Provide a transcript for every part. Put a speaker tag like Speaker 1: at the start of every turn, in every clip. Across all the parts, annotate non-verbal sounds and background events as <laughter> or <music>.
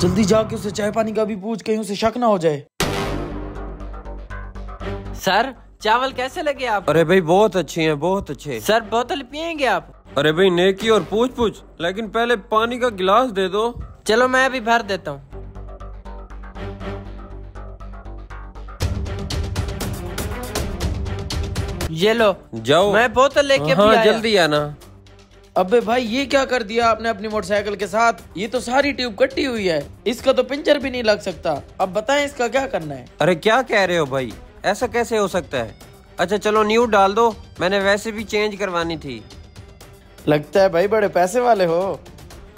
Speaker 1: जल्दी जाके उसे चाय पानी का भी पूछ कहीं उसे शक ना हो जाए।
Speaker 2: सर चावल कैसे लगे आप?
Speaker 3: अरे भाई बहुत अच्छे हैं बहुत अच्छे।
Speaker 2: सर बोतल पियेंगे आप?
Speaker 3: अरे भाई नेकी और पूछ पूछ लेकिन पहले पानी का गिलास दे दो।
Speaker 2: चलो मैं अभी भर देता हूँ। ये लो
Speaker 3: जाओ।
Speaker 2: मैं बोतल लेके
Speaker 3: हाँ
Speaker 2: आया।
Speaker 3: जल्दी आना।
Speaker 1: अबे भाई ये क्या कर दिया आपने अपनी मोटरसाइकिल के साथ? ये तो सारी ट्यूब कटी हुई है। इसका तो पिंचर भी नहीं लग सकता। अब बताएँ इसका क्या करना है?
Speaker 3: अरे क्या कह रहे हो भाई? ऐसा कैसे हो सकता है? अच्छा चलो न्यू डाल दो। मैंने वैसे भी चेंज करवानी थी।
Speaker 1: लगता है भाई बड़े पैसे वाले हो।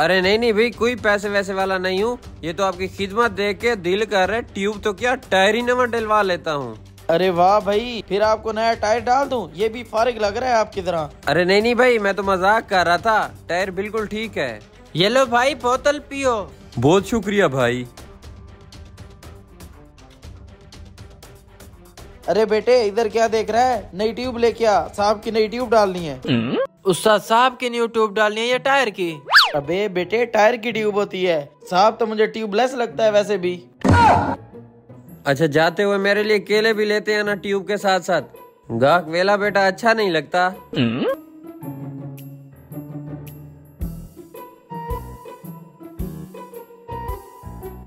Speaker 3: अरे नहीं नहीं भाई कोई पैसे वैसे वाला नहीं हूँ। ये तो आपकी खिदमत देख के दिल कर रहा है। ट्यूब तो क्या टायर ही नवा डलवा लेता हूँ।
Speaker 1: अरे वाह भाई फिर आपको नया टायर डाल दूँ? ये भी फारिग लग रहा है आपकी तरह।
Speaker 3: अरे नहीं नहीं भाई मैं तो मज़ाक कर रहा था। टायर बिल्कुल ठीक है।
Speaker 2: ये लो भाई बोतल पियो।
Speaker 3: बहुत शुक्रिया भाई।
Speaker 1: अरे बेटे इधर क्या देख रहा है? नई ट्यूब लेके आ साहब की नई ट्यूब डालनी है।
Speaker 2: उस्ताद साहब की न्यू ट्यूब डालनी है या टायर की?
Speaker 1: अबे बेटे टायर की ट्यूब होती है। साहब तो मुझे ट्यूबलेस लगता है वैसे भी।
Speaker 3: अच्छा जाते हुए मेरे लिए केले भी लेते हैं ना ट्यूब के साथ साथ। गाहक वेला बेटा अच्छा नहीं लगता।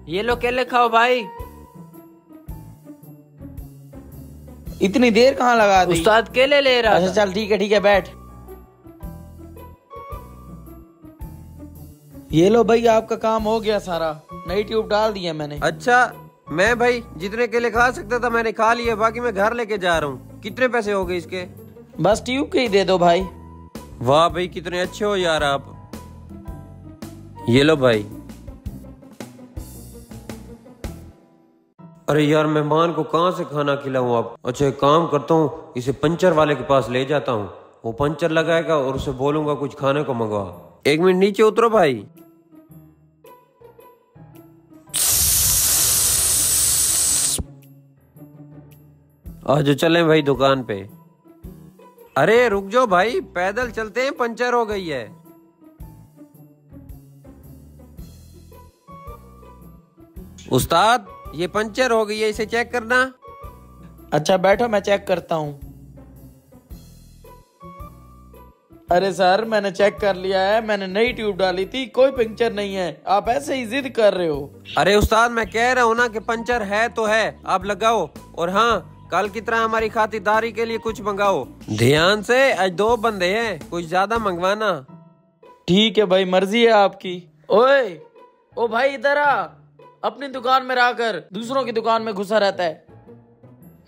Speaker 2: ये लो केले खाओ भाई।
Speaker 1: इतनी देर कहाँ लगा दी?
Speaker 2: उस्ताद केले ले रहा
Speaker 1: अच्छा चल ठीक है ठीक है बैठ। ये लो भाई आपका काम हो गया सारा। नई ट्यूब डाल दी है मैंने।
Speaker 3: अच्छा मैं भाई जितने केले खा सकता था मैंने खा लिए बाकी मैं घर लेके जा रहा हूँ। कितने पैसे हो गए इसके?
Speaker 1: बस ट्यूब के ही दे दो भाई।
Speaker 3: वाह भाई कितने अच्छे हो यार आप। ये लो भाई। अरे यार मेहमान को कहाँ से खाना खिलाऊं आप? अच्छा एक काम करता हूँ इसे पंचर वाले के पास ले जाता हूँ। वो पंचर लगाएगा और उसे बोलूँगा कुछ खाने को मंगवा। एक मिनट नीचे उतरो भाई। आज चलें भाई दुकान पे। अरे रुक जाओ भाई पैदल चलते हैं पंचर हो गई है। उस्ताद ये पंचर हो गई है इसे चेक करना।
Speaker 1: अच्छा बैठो मैं चेक करता हूँ। अरे सर मैंने चेक कर लिया है मैंने नई ट्यूब डाली थी कोई पंचर नहीं है। आप ऐसे ही जिद कर रहे हो।
Speaker 3: अरे उस्ताद मैं कह रहा हूँ ना कि पंचर है तो है आप लगाओ। और हाँ कल की तरह हमारी खातिरदारी के लिए कुछ मंगाओ। ध्यान से आज दो बंदे हैं कुछ ज़्यादा मंगवाना।
Speaker 1: ठीक है भाई मर्ज़ी है आपकी। ओए ओ भाई इधर आ। अपनी दुकान में रहकर दूसरों की दुकान में घुसा रहता है।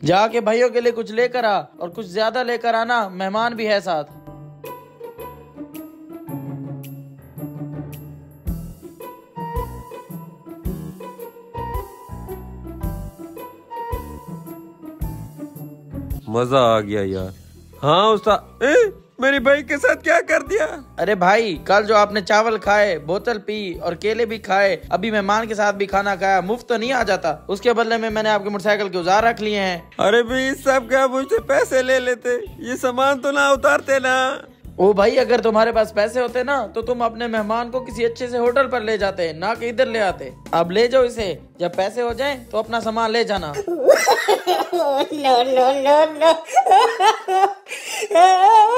Speaker 1: जाके भाइयों के लिए कुछ लेकर आ और कुछ ज़्यादा लेकर आना मेहमान भी है साथ।
Speaker 3: मज़ा आ गया यार। हाँ उस्ताद मेरी भाई के साथ क्या कर दिया?
Speaker 1: अरे भाई कल जो आपने चावल खाए बोतल पी और केले भी खाए अभी मेहमान के साथ भी खाना खाया मुफ़्त तो नहीं आ जाता। उसके बदले में मैंने आपके मोटरसाइकिल के औज़ार रख लिए हैं।
Speaker 3: अरे भाई सब क्या मुझसे पैसे ले लेते? ये सामान तो ना उतारते ना।
Speaker 1: ओ भाई अगर तुम्हारे पास पैसे होते ना तो तुम अपने मेहमान को किसी अच्छे से होटल पर ले जाते ना कि इधर ले आते। अब ले जाओ इसे जब पैसे हो जाएँ तो अपना सामान ले जाना। <laughs>
Speaker 4: no, no, no, no.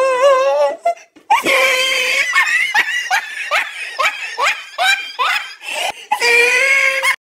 Speaker 4: <laughs>